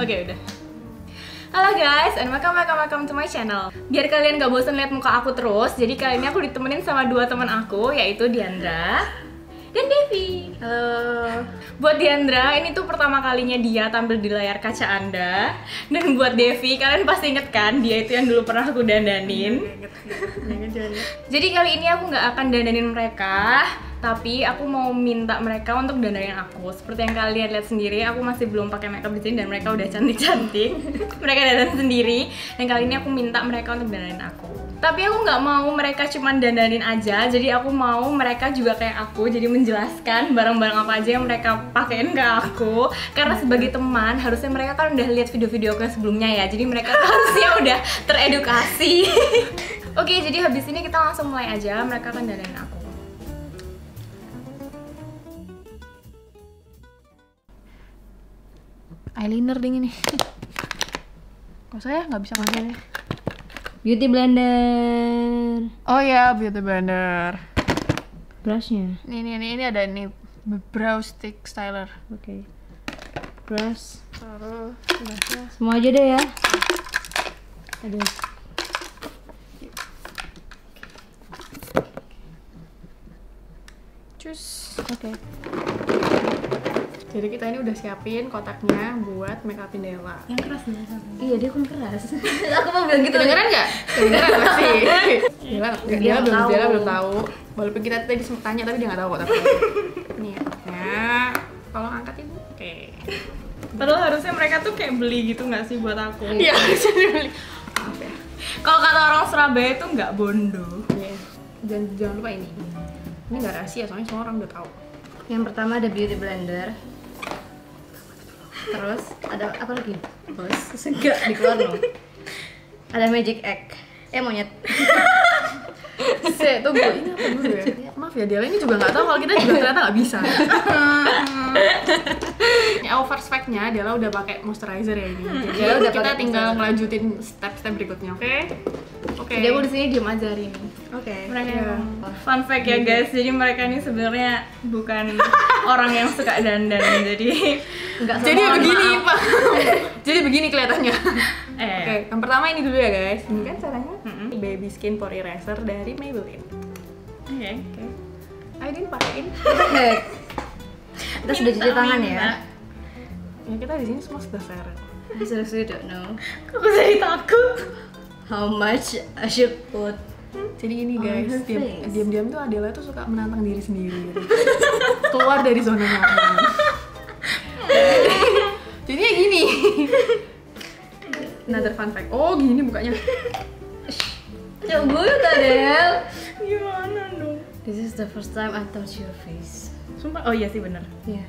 Oke udah. Halo guys, and welcome, welcome, welcome to my channel Biar kalian gak bosan lihat muka aku terus Jadi kali ini aku ditemenin sama dua teman aku Yaitu Diandra dan Devi Halo. Buat Diandra, ini tuh pertama kalinya dia tampil di layar kaca Anda. Dan buat Devi, kalian pasti inget kan Dia itu yang dulu pernah aku dandanin. Jadi kali ini aku nggak akan dandanin mereka tapi aku mau minta mereka untuk dandanin aku. Seperti yang kalian lihat sendiri aku masih belum pakai makeup di sini dan mereka udah cantik-cantik. Mereka dandan sendiri. Dan kali ini aku minta mereka untuk dandanin aku tapi aku nggak mau mereka cuman dandanin aja. Jadi aku mau mereka juga kayak aku jadi menjelaskan barang-barang apa aja yang mereka pakein ke aku. Karena sebagai teman harusnya mereka kan udah lihat video-video aku sebelumnya ya. Jadi mereka harusnya udah teredukasi. Oke jadi habis ini kita langsung mulai aja. Mereka akan dandanin aku. Eyeliner dingin nih. Kok saya nggak bisa pakai Beauty blender. oh ya beauty blender Brushnya. ini ini ini, ini ada ini brow stick styler Oke. Brush. taruh brushnya Semua aja deh ya. Aduh. cus Oke. Jadi kita ini udah siapin kotaknya buat make upin Dela yang keras nih Iya dia kan keras. Aku mau bilang gitu. kedengeran nggak? Kedengeran nggak sih? Dela Dia belum tahu. Dela belum tahu. Walaupun kita tadi sempat tanya tapi dia nggak tahu kok tapi ini ya tolong angkat ibu. Oke. Padahal harusnya mereka tuh kayak beli gitu nggak sih buat aku? iya bisa dibeli maaf ya. Kalau kata orang Surabaya tuh nggak bondo. Iya. jangan jangan lupa ini. Ini nggak rahasia soalnya semua orang udah tahu Yang pertama ada beauty blender. Terus ada apa lagi? Bos, enggak dikeluar. Ada magic egg. Eh monyet. Se, tunggu, ini apa dulu ya? Maaf ya, Dela ini juga nggak tahu kalau kita juga ternyata nggak bisa. ya, first fact-nya Dela udah pakai moisturizer ya ini. Jadi Dela udah kita tinggal ngelanjutin step-step berikutnya, oke? Oke. Jadi aku di sini diem aja hari ini. Oke. Mereka Iya. emang fun fact ya guys. Jadi mereka ini sebenarnya bukan orang yang suka dandan. Jadi Enggak Jadi begini. Pak. Jadi begini kelihatannya. eh Oke, yang pertama ini dulu ya, guys. Ini kan caranya Mm-mm. baby skin pore eraser dari Maybelline. oke. Oke. Ayo Din pakein. Oke. Kita sudah cuci tangan ya. Ya kita di sini semua sudah fair. I seriously don't know Aku jadi takut. how much I should put. Jadi gini On guys, diam-diam tuh Adela tuh suka menantang diri sendiri gitu. Keluar dari zona nyaman. Jadinya gini. Another fun fact. Oh, gini bukanya. Coba ya Del. Gimana dong? This is the first time I touch your face. Sumpah. Oh iya sih bener. Ya.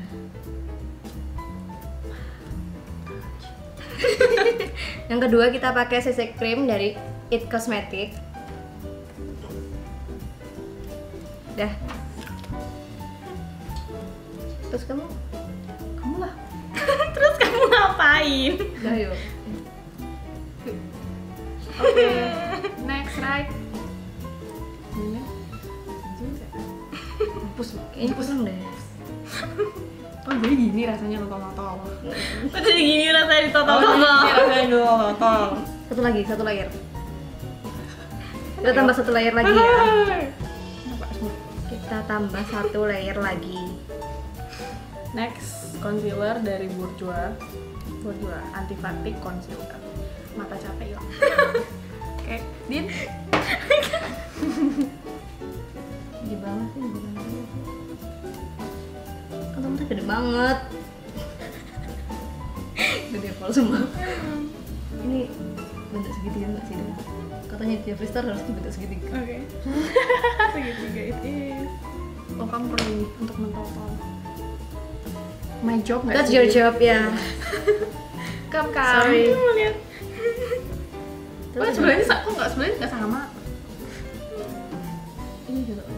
Yang kedua kita pakai CC cream dari It Cosmetic. Dah. Terus kamu? Kamu lah. Terus kamu ngapain? Dah yuk. Oke. Next right. Ini. Kurang deh. Oh, jadi gini rasanya totol-totol. Kok jadi gini rasanya di total Oh, total. jadi rasanya total. Satu lagi, satu layer. Kita tambah satu layer lagi ya. Kita tambah satu layer lagi. Next, concealer dari Bourjois. Bourjois anti fatigue concealer. Mata capek hilang. Oke, Din. Gede banget sih, gede banget. Kan temen gede banget. gede full semua. Ini bentuk segitiga nggak sih? Del? Katanya Jeffree Star harus bentuk segitiga. Oke. Segitiga it is. Oh, kamu perlu untuk mentotol. My job That's your job ya. Kam kam. Sorry. Aku sebenarnya sa- kok nggak sebenarnya nggak sama. Ini juga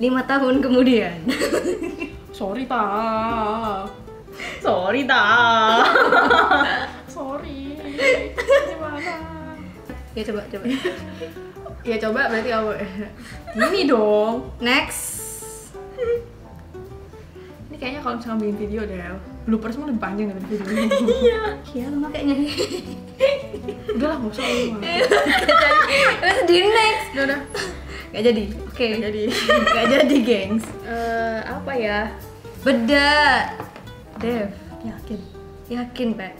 Lima tahun kemudian. Sorry ta. Sorry ta. Sorry. Gimana? ya coba coba. Ya coba berarti kamu gini dong. Next. Kayaknya kalau misalnya bikin video deh, bloopers semua lebih panjang daripada video ini. Iya lama kayaknya Udah lah, nggak usah ngomong. Terus di next Udah, udah. Gak jadi Oke Nggak jadi. Gak jadi gengs Eh, apa ya? Beda Dev Yakin. Yakin Pak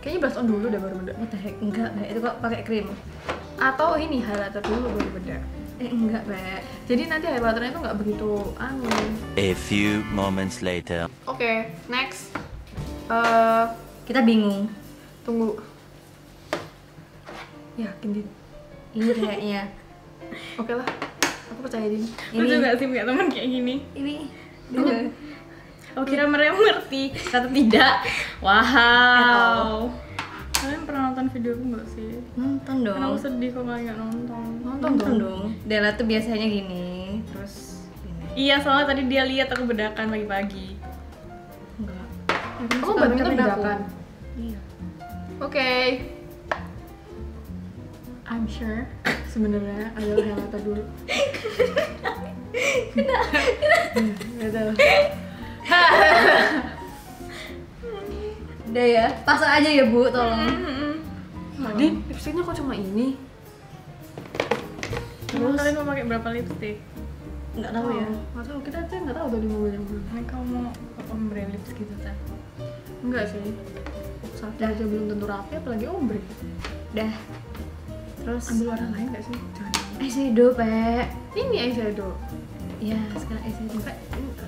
Kayaknya brush on dulu deh baru beda. What the heck Enggak Pak Itu kok pakai krim Atau ini highlighter dulu baru beda. Eh enggak Pak Jadi nanti highlighternya itu nggak begitu anu. A few moments later. Oke, next. Eh, Kita bingung tunggu. Yakin din. Ini kayaknya Oke lah. Aku percaya din. Lu Ini juga sih punya teman kayak gini. Ini Dua Oh kira mereka ngerti, ternyata tidak. Wow. Video aku nggak sih? Nonton dong Kan aku sedih kalau kalian nggak nonton. Nonton, Nonton dong Dela tuh biasanya gini Terus gini Iya, soalnya tadi dia lihat aku bedakan pagi-pagi. Enggak Kamu badminton bedakan? Iya Oke. I'm sure sebenarnya adalah highlighter dulu. Gitu. Udah ya Pasang aja ya bu Tolong Din, lipstiknya kok cuma ini? Terus kalian mau pakai berapa lipstick? Enggak tahu ya Nggak tahu, kita aja nggak tahu tadi mau yang mana. Ini kamu mau ombre lips gitu kan? Enggak sih. Satu aja belum tentu rapi, apalagi ombre. Udah Terus Ambil warna lain nggak sih? Jangan. Eyeshadow Pak Ini eyeshadow. Iya sekarang eyeshadow Kayak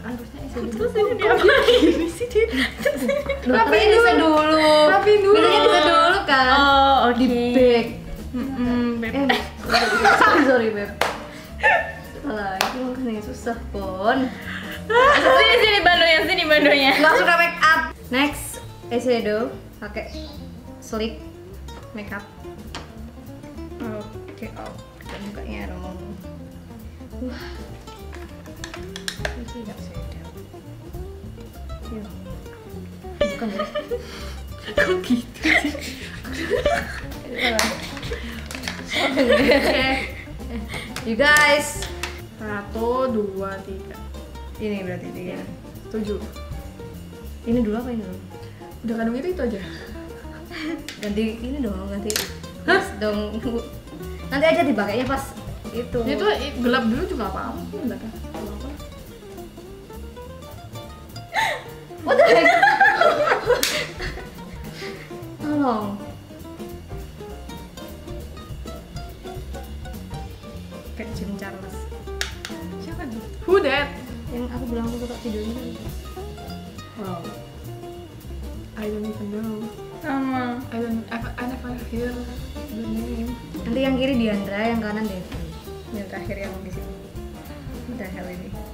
harusnya eyeshadow. Terus ini dia apa? Ini sih dia. Tapi ini bisa dulu Rapiin dulu. Biasanya bisa dulu kan Oh, oke. Di bag. Eh, sorry, sorry Beb Salah lagi makanya susah pon sini sini bandonya, sini bandonya. Gak suka make up Next, eyeshadow pakai slick makeup Oke, oh. Dan mukanya dong Wah tidak Yuk Bukan ya Kok gitu sih? You guys Satu, dua, tiga, Ini berarti tiga tujuh. Ini dulu apa ini dulu? Udah kandung itu itu aja. Ganti ini dong, ganti Hah? dong Nanti aja dipakainya pas itu Itu gelap dulu juga apa-apa sih enggak kan? What the heck? Tolong Kayak Jim Charles Siapa tuh? Who that? Yang aku bilang aku suka videonya Wow. I don't even know. Sama. I don't. I, I never hear the name. Nanti yang kiri Diandra, yang kanan Devi Yang terakhir yang di sini Udah hell ini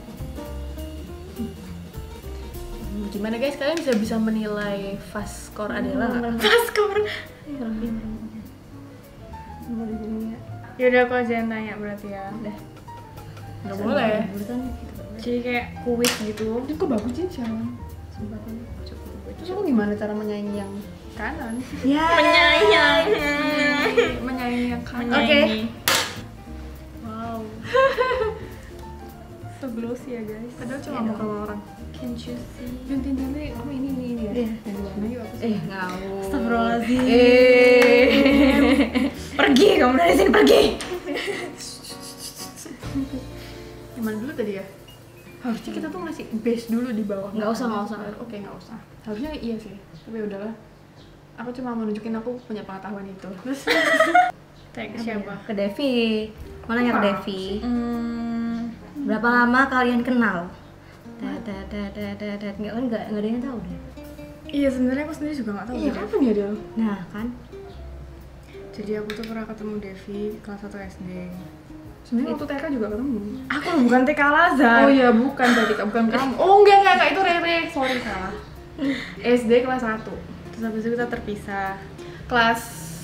Gimana guys? Kalian bisa bisa menilai fast score Adela nggak? Paskor. Mau di sini ya Yaudah aku aja yang tanya berarti ya. Udah Nggak boleh. Jadi kayak kuis gitu. Ini kok bagus sih jalan. Ini. Terus aku gimana cara menyaingi yang kanan? Ya Penyayang. menyaingi yang kanan. Menyayangi. Wow. So glossy ya guys. Padahal cuma Iya mau kalau orang. Can't you see? Ganti ganti. Kamu ini ini ini ya. Iya. Warna yuk aku. Eh ngawur Astagfirullahaladzim. Eh Pergi kamu dari sini pergi. Yang mana dulu tadi ya? Harusnya kita tuh ngasih base dulu di bawah. Nggak usah, nggak usah. Oke, nggak usah. Harusnya iya sih. Tapi udahlah. Aku cuma mau nunjukin aku punya pengetahuan itu. Terus Tag siapa? Ke Devi Mana yang ke Apa? Devi? Hmm, Berapa lama kalian kenal? Tet, tet, tet, tet, tet, tet. Nggak, kan nggak, nggak ada yang tahu deh iya sebenarnya aku sendiri juga nggak tahu. iya kapan ya dia? Nah kan Jadi aku tuh pernah ketemu Devi kelas 1 SD. Sebenarnya waktu TK juga ketemu. Aku bukan TK Lazar. Oh iya, bukan berarti bukan kamu. Oh enggak enggak enggak itu Rere. Sorry salah. SD kelas 1. Terus habis itu kita terpisah Kelas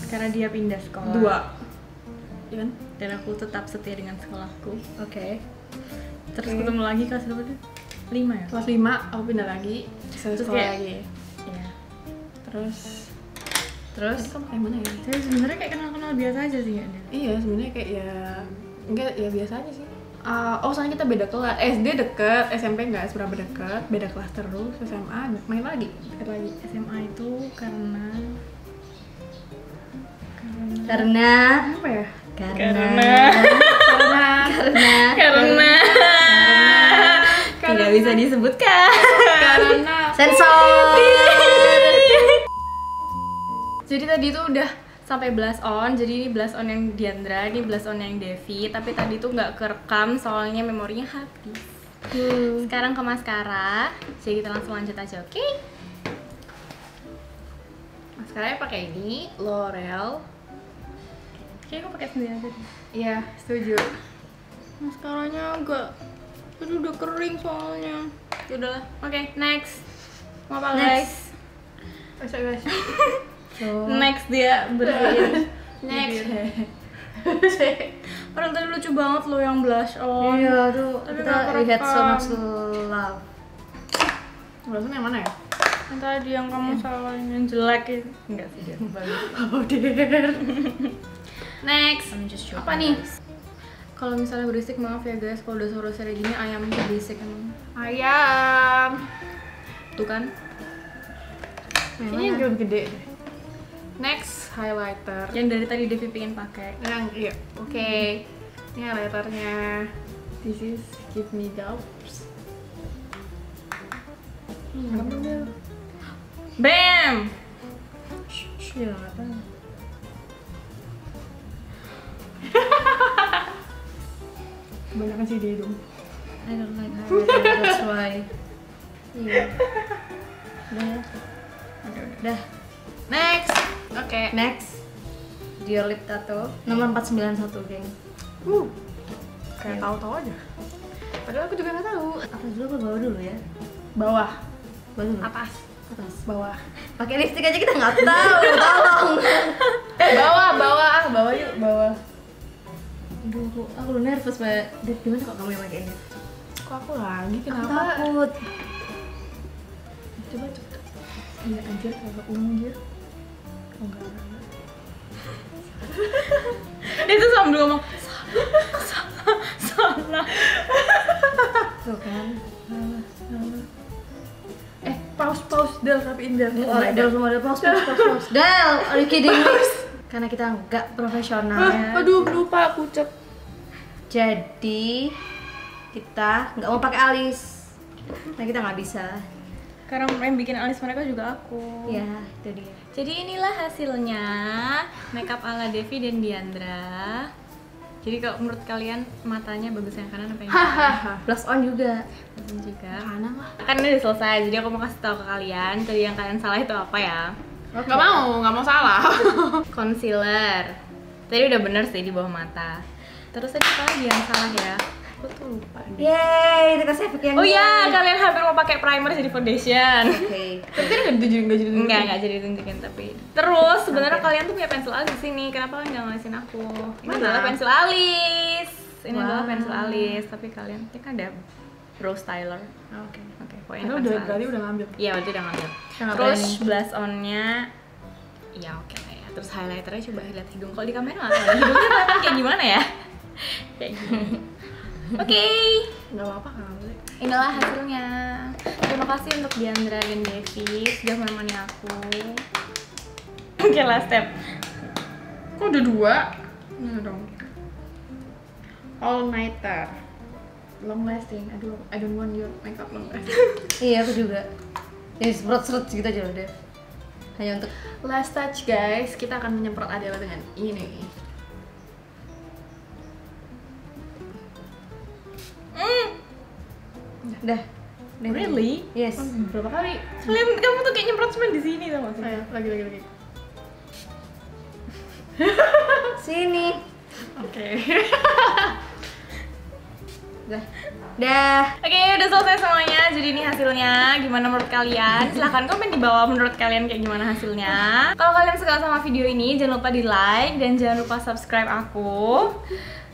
karena dia pindah sekolah. 2. Iya kan? Dan aku tetap setia dengan sekolahku. Oke Terus Oke. ketemu lagi kelas berapa tuh? 5 ya? Kelas 5 aku pindah lagi. Saya Terus sekolah kayak- lagi. Iya. Terus Terus kamu kayak mana ya? Tapi sebenarnya kayak kenal-kenal biasa aja sih ya. Iya, sebenarnya kayak ya enggak ya biasa aja sih. Ah, oh soalnya kita beda kelas SD deket SMP nggak seberapa deket beda kelas terus SMA main lagi deket lagi SMA itu karena Karena apa ya karena Karena karena karena karena tidak bisa disebutkan. karena sensor. Jadi tadi tuh udah sampai blast on, jadi ini blast on yang Diandra, ini blast on yang Devi, tapi tadi tuh nggak kerekam soalnya memorinya habis. Sekarang ke maskara, jadi kita langsung lanjut aja, oke? Maskaranya pakai ini, L'Oreal. Kayaknya aku pakai sendiri aja. iya setuju Maskaranya enggak, aduh udah kering soalnya. Ya udahlah, oke next. Mau apa guys? bisa guys Next dia bersihin. Next. Padahal tadi lucu banget loh yang blush on. Iya tuh Tapi kita we had so much love. Barusan yang mana ya? Yang tadi yang kamu salahin yang jelek itu. Enggak sih dia bagus. Oh dear Next. I'm just joking, Apa nih? Kalau misalnya berisik maaf ya guys, kalau udah suara-suara gini ayamnya berisik emang. Ayam Tuh kan? Yang belum gede deh Next, highlighter Yang dari tadi Devi pengen pakai. Yang, iya, oke Ini highlighternya This is Give Me Doubts Hmm, Bam! Iya nggak tahu. Kebanyakan sih di hidung I don't like highlighter, that's why. Iya. Udah ya. Udah. Next Oke Next. Dior lip tattoo nomor 491, geng. Uh, Kayak tahu-tahu aja Padahal aku juga nggak tahu Atas dulu apa bawah dulu ya? Bawah Bawah dulu. Atas Atas. Bawah Pakai lipstick aja kita nggak tahu, tolong. Bawah, bawah, ah, bawah yuk, bawah Aduh, aku, aku udah nervous banget. Dev, gimana kok kamu yang pakai ini? Kok aku lagi? Aku Kenapa? takut. Coba coba Iya anjir, kalau anjir Oh enggak. Dia tuh sambil ngomong salah, salah, salah. Tuh kan. Eh, pause, pause, Del, rapiin Del Oh, Del semua Del pause, pause, pause, pause. Del, are you kidding me? Karena kita nggak profesional ya. Aduh, lupa aku cek Jadi kita nggak mau pakai alis. Nah kita nggak bisa. Karena yang bikin alis mereka juga aku. Ya itu dia. Jadi inilah hasilnya makeup ala Devi dan Diandra. Jadi kalau menurut kalian matanya bagus yang kanan apa yang kiri? Plus on juga. Bagus juga. Kanan lah Kan ini udah selesai, jadi aku mau kasih tahu ke kalian. Tadi yang kalian salah itu apa ya? Gak mau, gak mau salah Concealer. Tadi udah bener sih di bawah mata. Terus tadi kalian yang salah ya? Aku tuh lupa. deh. Yeay, kita efek yang Oh iya, kalian hampir mau pakai primer jadi foundation. Oke. Tapi kan gak jadi, gak jadi Enggak, enggak jadi tunjukin tapi Terus sebenarnya kalian tuh punya pensil alis di sini. Kenapa kalian nggak ngasihin aku? Ini Mana? adalah pensil alis. Ini Wow. adalah pensil alis, tapi kalian ini kan ada Rose Tyler. Oke Oke, pokoknya Itu pensil udah, alis. berarti udah ngambil Iya, berarti udah ngambil. Nggak Terus blush on-nya ya oke lah ya. Terus highlighternya coba lihat hidung. Kalau di kamera nggak tahu hidungnya kayak gimana ya? kayak gini. Oke. Gak apa-apa, gak boleh Inilah hasilnya. Terima kasih untuk Diandra dan Devi sudah menemani aku. Oke, last step. Kok udah dua? Nah dong All nighter Long lasting, aduh I don't want your makeup long lasting Iya aku juga. Ya semprot serut gitu aja loh Dev. Hanya untuk Last touch guys, kita akan menyemprot Adela dengan ini udah. udah. Really? Yes. Berapa kali? Kalian kamu tuh kayak nyemprot cuma di sini tau gak sih? Ayo, lagi, lagi, lagi Sini. Oke Udah. Udah. Oke, udah selesai semuanya. Jadi ini hasilnya. Gimana menurut kalian? Silahkan komen di bawah menurut kalian kayak gimana hasilnya. Kalau kalian suka sama video ini, jangan lupa di like dan jangan lupa subscribe aku.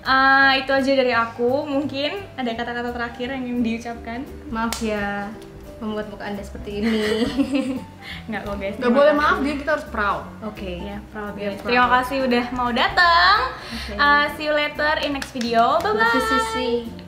Eh, itu aja dari aku. Mungkin ada kata-kata terakhir yang ingin diucapkan. Maaf ya membuat muka anda seperti ini. Nggak kok guys. Gak terima boleh maaf, dia kita harus proud Oke. Ya, proud We are guys. proud. Terima kasih udah mau datang. Oke. Eh, see you later in next video. Bye bye. Love you, Sisi.